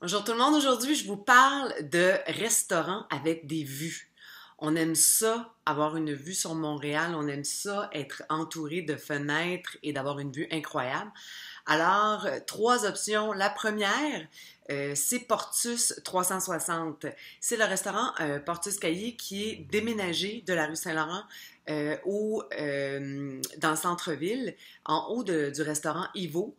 Bonjour tout le monde, aujourd'hui je vous parle de restaurants avec des vues. On aime ça, avoir une vue sur Montréal, on aime ça, être entouré de fenêtres et d'avoir une vue incroyable. Alors, trois options. La première, euh, c'est Portus 360. C'est le restaurant euh, Portus Caillé qui est déménagé de la rue Saint-Laurent euh, dans le centre-ville, en haut du restaurant Ivo.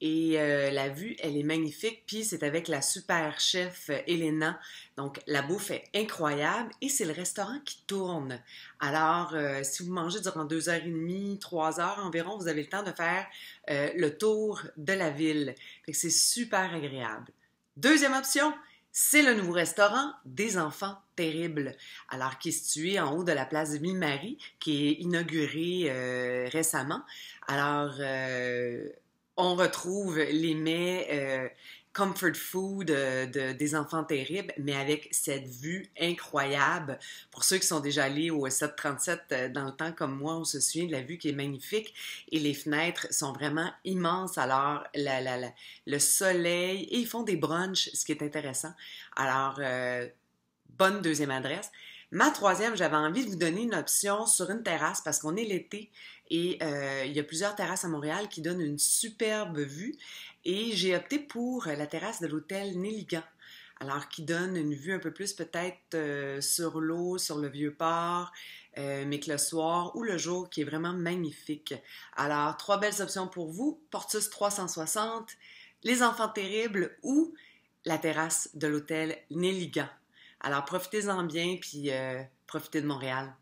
Et euh, la vue, elle est magnifique. Puis c'est avec la super chef euh, Elena. Donc la bouffe est incroyable et c'est le restaurant qui tourne. Alors, euh, si vous mangez durant deux heures et demie, trois heures environ, vous avez le temps de faire le tour de la ville. C'est super agréable. Deuxième option, c'est le nouveau restaurant des enfants terribles, alors qui est situé en haut de la place de Ville-Marie, qui est inauguré récemment. Alors, on retrouve les mets euh, comfort food euh, des enfants terribles, mais avec cette vue incroyable. Pour ceux qui sont déjà allés au 737 euh, dans le temps comme moi, on se souvient de la vue qui est magnifique et les fenêtres sont vraiment immenses. Alors, le soleil, et ils font des brunchs, ce qui est intéressant. Alors, bonne deuxième adresse. Ma troisième, j'avais envie de vous donner une option sur une terrasse parce qu'on est l'été et euh, il y a plusieurs terrasses à Montréal qui donnent une superbe vue. Et j'ai opté pour la terrasse de l'hôtel Néligan. Alors, qui donne une vue un peu plus peut-être euh, sur l'eau, sur le vieux port, euh, mais que le soir ou le jour qui est vraiment magnifique. Alors, trois belles options pour vous. Portus 360, Les Enfants Terribles ou la terrasse de l'hôtel Néligan. Alors, profitez-en bien, puis profitez de Montréal.